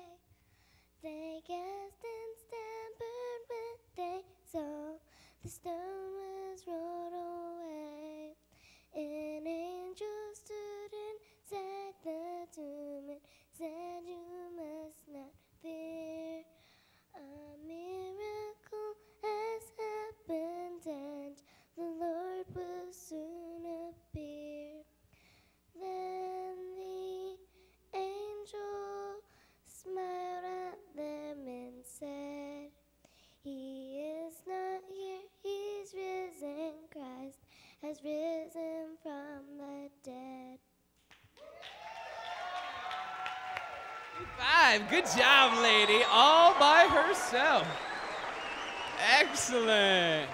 way. They guessed and stamped when they so the stone was rolled away. An angel stood inside the tomb and said, You He is not here, He's risen. Christ has risen from the dead. Five. Good job, lady. All by herself. Excellent.